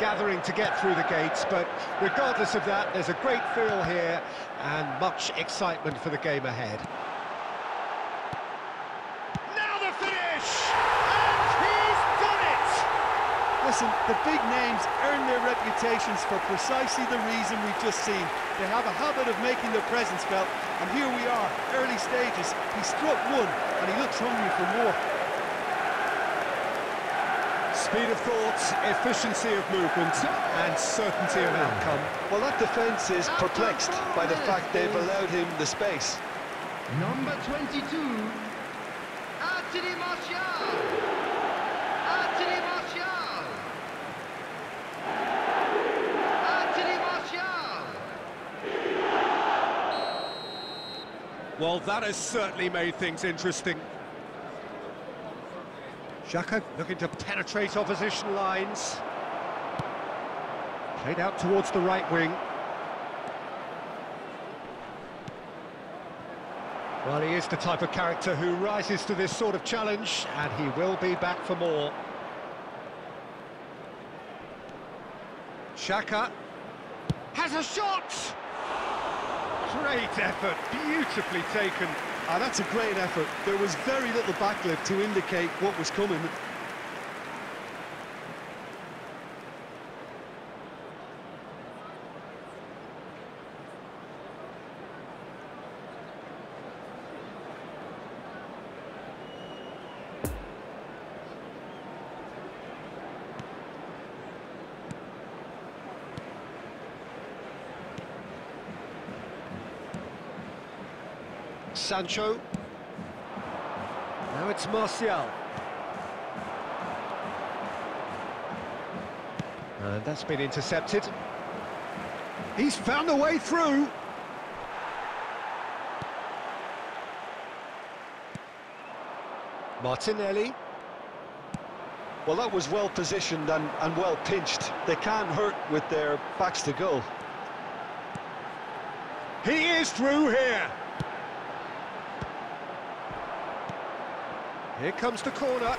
gathering to get through the gates, but regardless of that, there's a great feel here and much excitement for the game ahead. Now the finish! And he's done it! Listen, the big names earn their reputations for precisely the reason we've just seen. They have a habit of making their presence felt, and here we are, early stages. He struck one, and he looks hungry for more. Speed of thought, efficiency of movement, and certainty of outcome. Well, that defence is perplexed by the fact they've allowed him the space. Number 22, Anthony Martial. Anthony Martial. Anthony Martial. Well, that has certainly made things interesting. Xhaka looking to penetrate opposition lines. Played out towards the right wing. Well, he is the type of character who rises to this sort of challenge, and he will be back for more. Xhaka has a shot! Great effort, beautifully taken. Ah, that's a great effort. There was very little backlift to indicate what was coming. Sancho. Now it's Martial. And that's been intercepted. He's found a way through. Martinelli. Well, that was well positioned and, and well pinched. They can't hurt with their backs to goal. He is through here. Here comes the corner.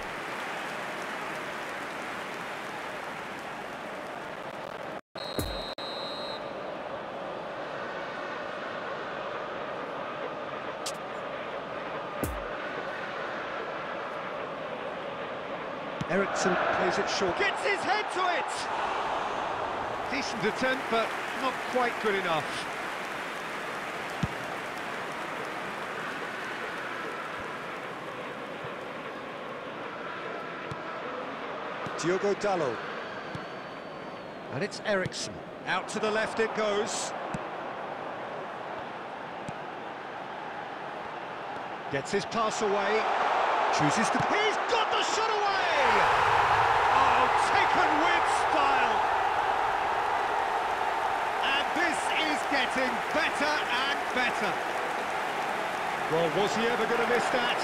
Eriksen plays it short. Gets his head to it! Decent attempt, but not quite good enough. Diogo Dalot. And it's Eriksen. Out to the left it goes. Gets his pass away. Chooses to... He's got the shot away! Oh, taken with style! And this is getting better and better. Well, was he ever going to miss that?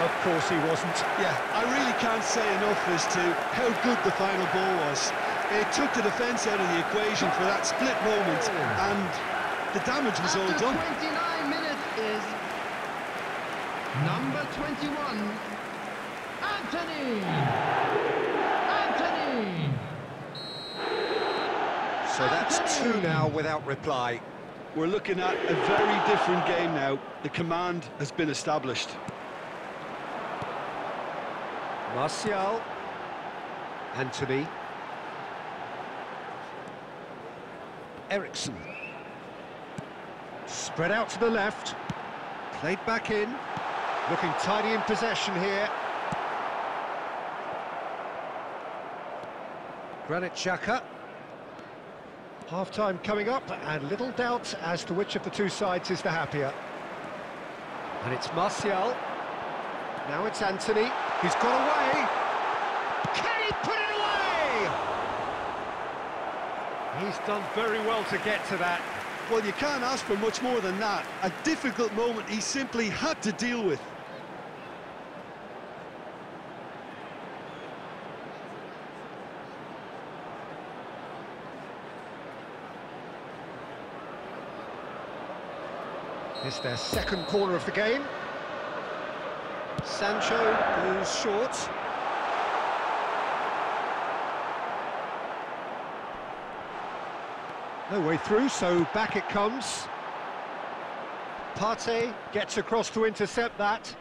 Of course he wasn't. Yeah, I really can't say enough as to how good the final ball was. It took the defence out of the equation for that split moment, and the damage was all done. 29 minutes is number 21, Antony. Antony. So that's two now without reply. We're looking at a very different game now. The command has been established. Martial. Antony. Eriksen. Spread out to the left. Played back in. Looking tidy in possession here. Granit Xhaka. Half-time coming up, and little doubt as to which of the two sides is the happier. And it's Martial. Now it's Antony. He's got away. Can he put it away? He's done very well to get to that. Well, you can't ask for much more than that. A difficult moment he simply had to deal with. It's their second corner of the game. Sancho goes short. No way through, so back it comes. Partey gets across to intercept that.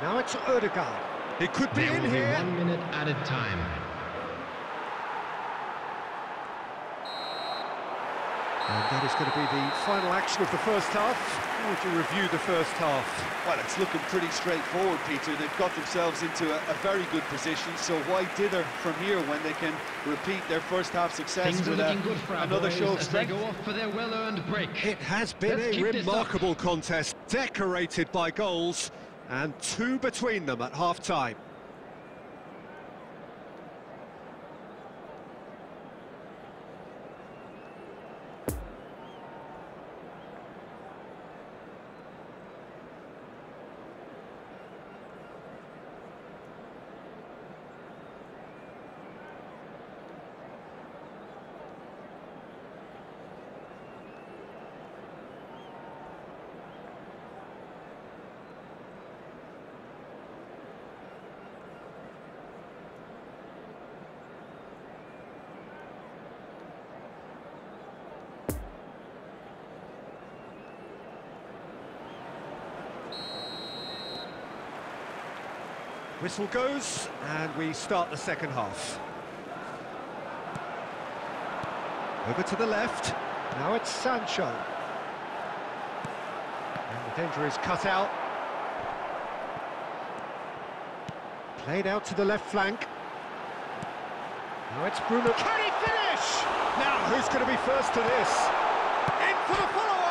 Now it's Odegaard. He could be There in here. one minute added time. And that is going to be the final action of the first half. How would you review the first half? Well, it's looking pretty straightforward, Peter. They've got themselves into a, a very good position, so why dither from here when they can repeat their first half success Things with a, good another boys show of as they strength? go off for their well-earned break. It has been Let's a keep this up. remarkable contest, decorated by goals, and two between them at half-time. Whistle goes, and we start the second half. Over to the left, now it's Sancho. And the danger is cut out. Played out to the left flank. Now it's Bruno. Can he finish? Now, who's going to be first to this? In for the follow-up!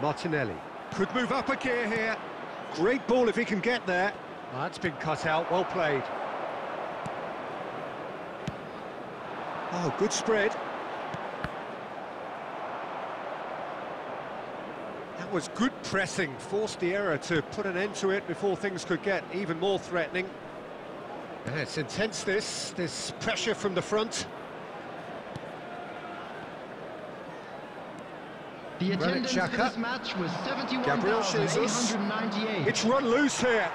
Martinelli could move up a gear here. Great ball if he can get there. Ah, oh, that's been cut out, well played. Oh, good spread. That was good pressing, forced the error to put an end to it before things could get even more threatening. And it's intense this, this pressure from the front. The attendance for Xhaka. this match was Gabriel 71,898. It's run loose here.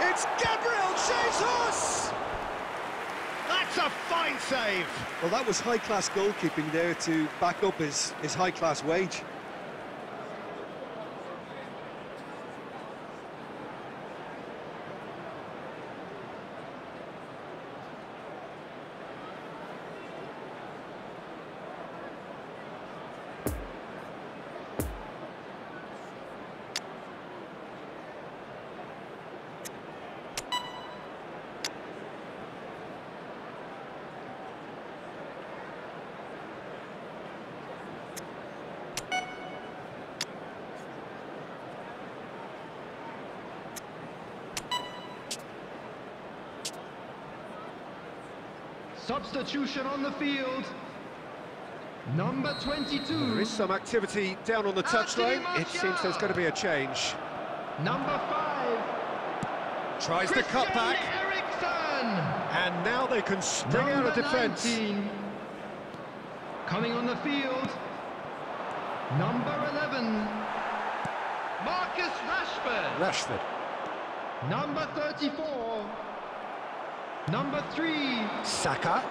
It's Gabriel Jesus! That's a fine save. Well, that was high-class goalkeeping there to back up his, his high-class wage. Substitution on the field. Number 22. There is some activity down on the touchline. It seems there's going to be a change. Number 5. Tries to cut back. Eriksen. and now they can spring out Number of defence. 19. Coming on the field. Number 11. Marcus Rashford. Rashford. Number 34. Number 3. Saka.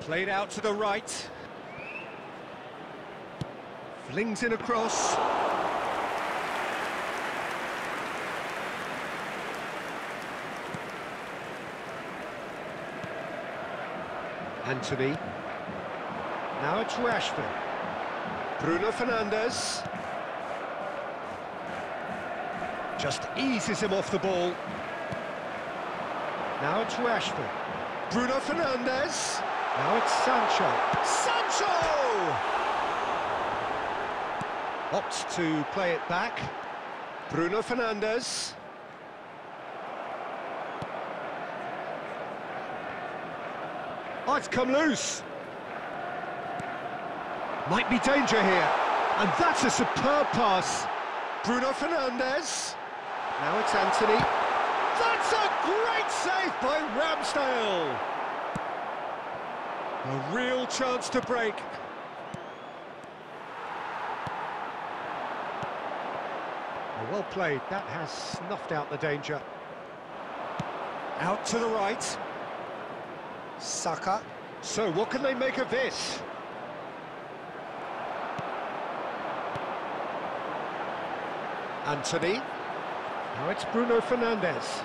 Played out to the right. Flings in across. Antony. Now it's Rashford. Bruno Fernandes. Just eases him off the ball. Now it's Rashford. Bruno Fernandes. Now it's Sancho. Sancho! Opts to play it back. Bruno Fernandes. Oh, it's come loose. Might be danger here. And that's a superb pass. Bruno Fernandes. Now it's Antony. That's a great save by Ramsdale. A real chance to break. Well played. That has snuffed out the danger. Out to the right. Saka. So, what can they make of this? Antony. Now it's Bruno Fernandes.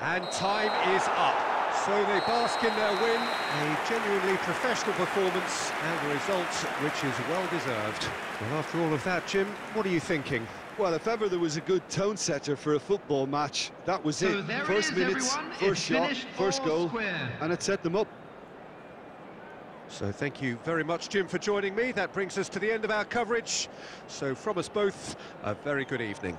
And time is up. So they bask in their win, a genuinely professional performance and a result which is well deserved. Well, after all of that, Jim, what are you thinking? Well, if ever there was a good tone setter for a football match, that was So it. there First is, minutes, everyone. first It's shot, first goal, square. and it set them up. So thank you very much, Jim, for joining me. That brings us to the end of our coverage. So from us both, a very good evening.